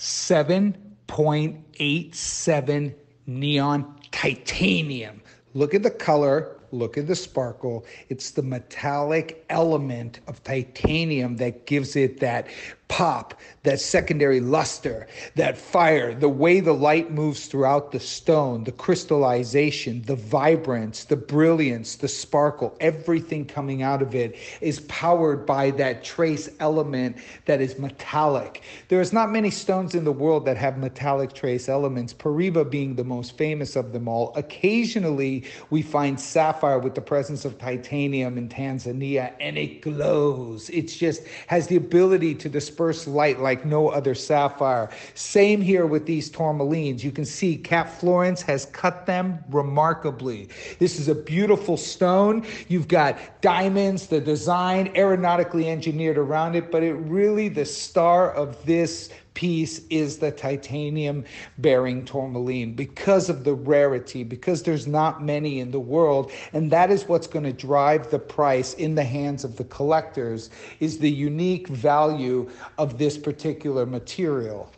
7.87 neon titanium. Look at the color, look at the sparkle. It's the metallic element of titanium that gives it that pop, that secondary luster, that fire, the way the light moves throughout the stone, the crystallization, the vibrance, the brilliance, the sparkle, everything coming out of it is powered by that trace element that is metallic. There's not many stones in the world that have metallic trace elements, Paraiba being the most famous of them all. Occasionally, we find sapphire with the presence of titanium in Tanzania and it glows. It just has the ability to disperse light like no other sapphire. Same here with these tourmalines. You can see Kat Florence has cut them remarkably. This is a beautiful stone. You've got diamonds, the design aeronautically engineered around it, but it really, the star of this piece is the titanium bearing tourmaline because of the rarity, because there's not many in the world. And that is what's going to drive the price in the hands of the collectors is the unique value of this particular material.